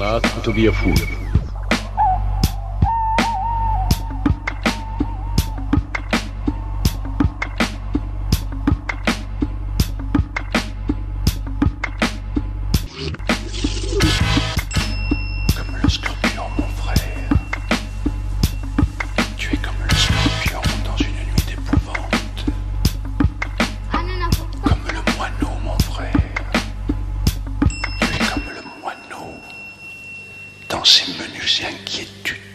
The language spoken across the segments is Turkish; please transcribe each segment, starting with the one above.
Telefonat mit Tobias Fuhl. ces menus et inquiétudes.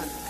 Amen.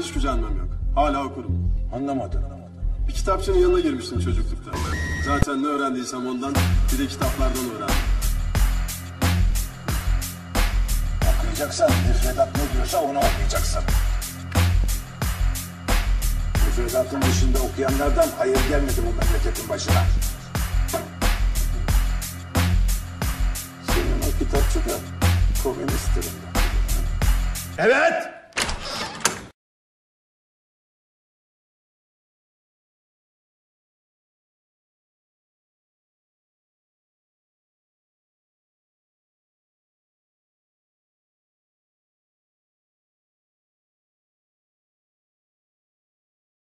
Okumaktan yana hiç gücenmem yok. Hala okurum. Anlamadım. Bir kitapçının yanına girmiştim çocuklukta. Zaten ne öğrendiysem ondan bir de kitaplardan öğrendim. Okuyacaksan müfredat ne diyorsa onu okuyacaksın. Müfredatın dışında okuyanlardan hayır gelmedi bu memleketin başına. Senin o kitapçı da komünistlerin. Evet.